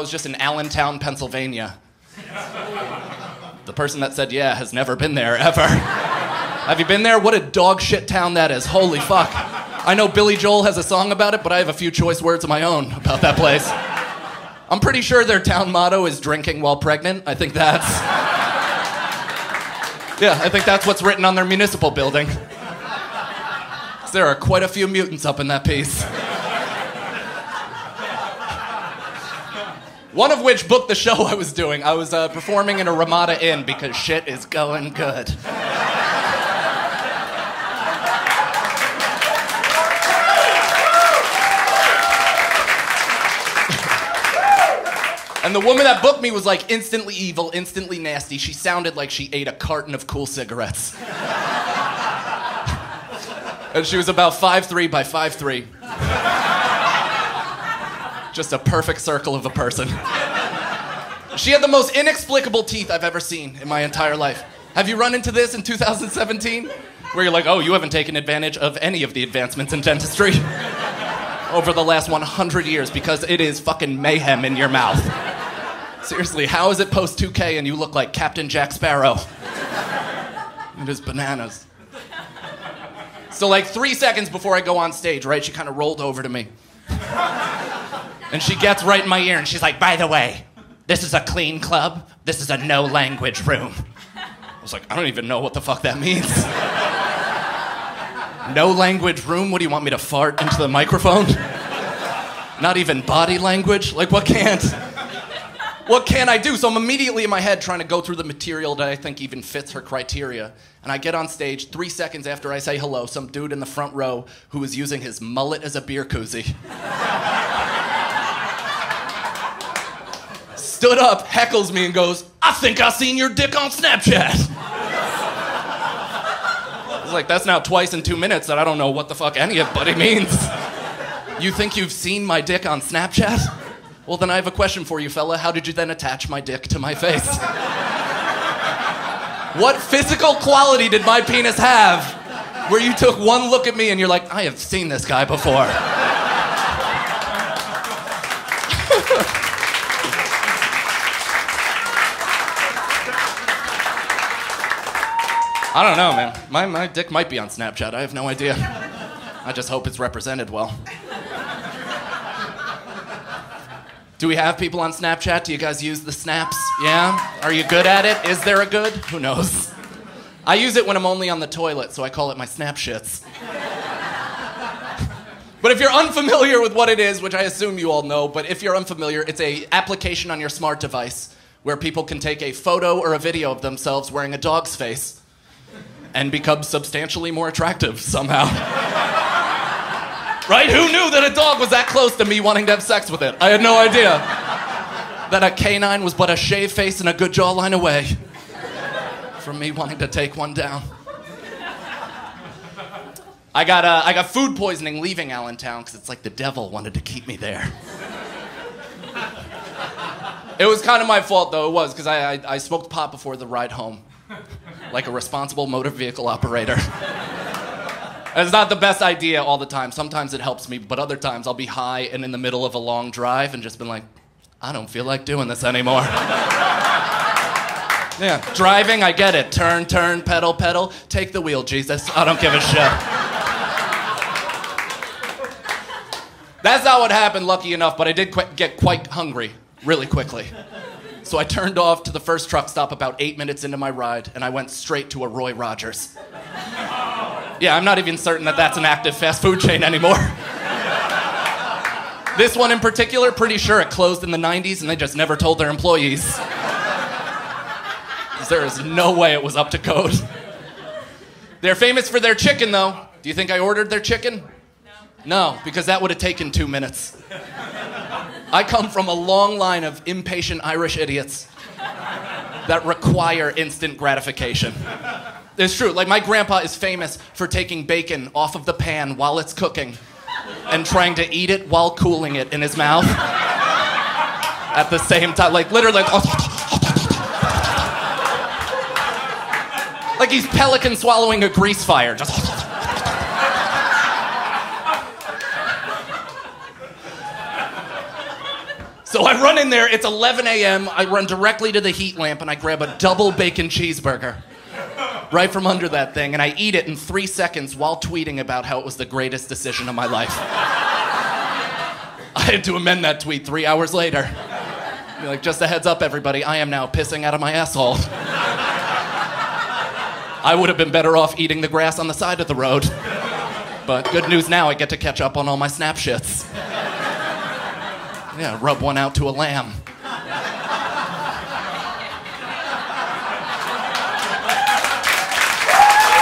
I was just in Allentown, Pennsylvania. The person that said yeah has never been there ever. Have you been there? What a dog shit town that is. Holy fuck. I know Billy Joel has a song about it, but I have a few choice words of my own about that place. I'm pretty sure their town motto is drinking while pregnant. I think that's. Yeah, I think that's what's written on their municipal building. There are quite a few mutants up in that piece. One of which booked the show I was doing. I was uh, performing in a Ramada Inn because shit is going good. And the woman that booked me was like instantly evil, instantly nasty. She sounded like she ate a carton of Kool cigarettes. and she was about 5'3 by 5'3. Just a perfect circle of a person. She had the most inexplicable teeth I've ever seen in my entire life. Have you run into this in 2017? Where you're like, oh, you haven't taken advantage of any of the advancements in dentistry over the last 100 years because it is fucking mayhem in your mouth. Seriously, how is it post 2K and you look like Captain Jack Sparrow? It is bananas. So, like three seconds before I go on stage, right, she kind of rolled over to me. And she gets right in my ear and she's like, by the way, this is a clean club. This is a no language room. I was like, I don't even know what the fuck that means. no language room? What do you want me to fart into the microphone? Not even body language? Like, what can't? What can I do? So I'm immediately in my head trying to go through the material that I think even fits her criteria. And I get on stage three seconds after I say hello, some dude in the front row who is using his mullet as a beer koozie. Stood up, heckles me, and goes, I think I seen your dick on Snapchat. I was like, that's now twice in two minutes that I don't know what the fuck any of buddy means. You think you've seen my dick on Snapchat? Well, then I have a question for you, fella. How did you then attach my dick to my face? what physical quality did my penis have where you took one look at me and you're like, I have seen this guy before? I don't know, man. My, my dick might be on Snapchat. I have no idea. I just hope it's represented well. Do we have people on Snapchat? Do you guys use the snaps? Yeah? Are you good at it? Is there a good? Who knows? I use it when I'm only on the toilet, so I call it my Snapshits. But if you're unfamiliar with what it is, which I assume you all know, but if you're unfamiliar, it's a application on your smart device where people can take a photo or a video of themselves wearing a dog's face and become substantially more attractive somehow. right? Who knew that a dog was that close to me wanting to have sex with it? I had no idea. That a canine was but a shaved face and a good jawline away from me wanting to take one down. I got, uh, I got food poisoning leaving Allentown because it's like the devil wanted to keep me there. it was kind of my fault, though, it was, because I, I, I smoked pot before the ride home, like a responsible motor vehicle operator. It's not the best idea all the time. Sometimes it helps me, but other times I'll be high and in the middle of a long drive and just been like, I don't feel like doing this anymore. yeah, driving, I get it. Turn, turn, pedal, pedal. Take the wheel, Jesus. I don't give a shit. That's not what happened, lucky enough, but I did qu- get quite hungry really quickly. So I turned off to the first truck stop about eight minutes into my ride, and I went straight to a Roy Rogers. Yeah, I'm not even certain that that's an active fast food chain anymore. this one in particular, pretty sure it closed in the 90s and they just never told their employees. there is no way it was up to code. They're famous for their chicken, though. Do you think I ordered their chicken? No, because that would have taken two minutes. I come from a long line of impatient Irish idiots that require instant gratification. It's true. Like, my grandpa is famous for taking bacon off of the pan while it's cooking and trying to eat it while cooling it in his mouth at the same time. Like, literally, like, like he's pelican swallowing a grease fire. Just. I run in there, it's 11 a.m. I run directly to the heat lamp and I grab a double bacon cheeseburger right from under that thing and I eat it in three seconds while tweeting about how it was the greatest decision of my life. I had to amend that tweet three hours later. Be like, just a heads up, everybody, I am now pissing out of my asshole. I would have been better off eating the grass on the side of the road. But good news now, I get to catch up on all my snap shits. Yeah, rub one out to a lamb.